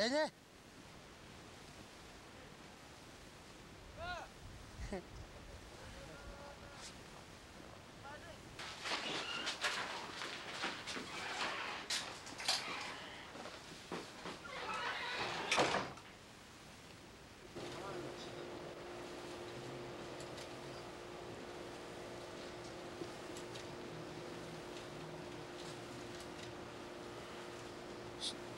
えね t you.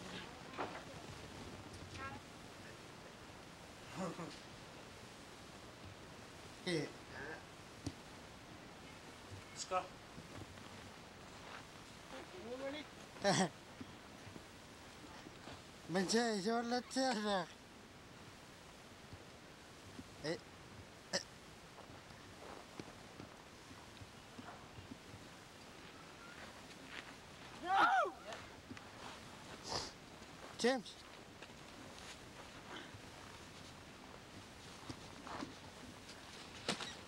Mm-hmm. yeah. Let's go. من جاي ولا تسافر No! James.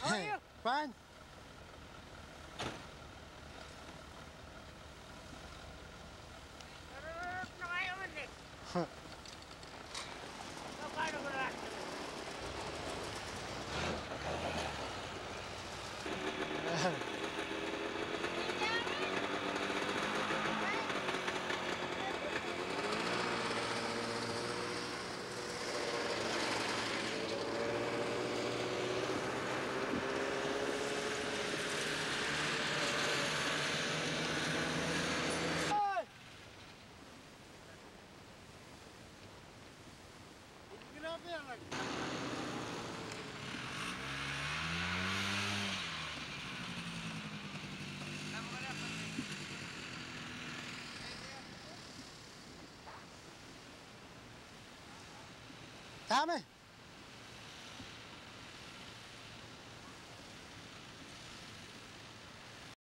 How are you? Fine. Tá, mãe?